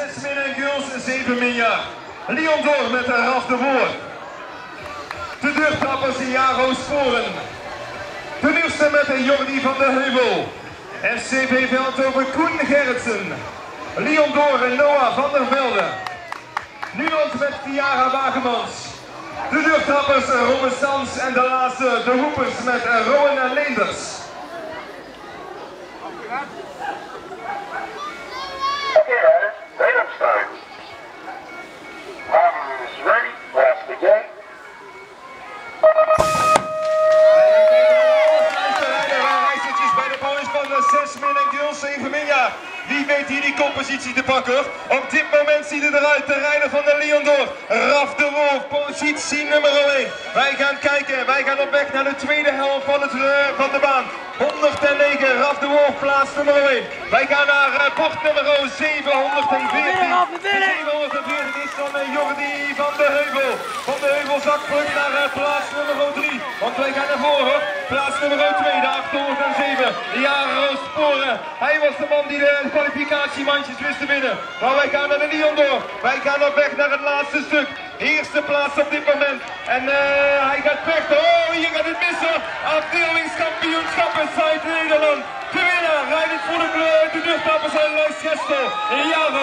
Zes min en Guls, 7 miljard. Leon Door met de Raf de Woord. De deurtrappers Jaro Sporen. De nieuwste met de Jordi van de Heuvel. FCB Veldhoven Koen Gerritsen. Leon Door en Noah van der Velde. Nuland met Tiara Wagemans. De deurtrappers Robin Sans en de laatste de hoepers met Rowan en Leenders. Rijzertjes bij de boys van de 6 min en 7 miljard. Wie weet hier die koppositie te pakken? Op dit moment ziet het eruit. De rijder van de Leon door. Raf de Wolf, positie nummer 1. Wij gaan kijken. Wij gaan op weg naar de tweede helft van, het, eh, van de baan. 109, Raf de Wolf, plaats nummer 1. Wij gaan naar uh, nummer 714. 714 is van uh, Jordi van de Heuvel. Van de Heuvel zakt terug naar uh, plaats nummer 3. Want wij gaan naar voren. Plaats nummer 2, de 807. Jaro Sporen. Hij was de man die de kwalificatiemandjes wist te winnen. Maar wij gaan naar de Lyon door. Wij gaan op weg naar het laatste stuk. Eerste plaats op dit moment. En uh, hij gaat vechten. Oh, hier gaat het missen. Afdelingskampioenschappen Zuid Nederland. De winnaar rijdt het voor de, de Luis Gestel. Jaro Sporen.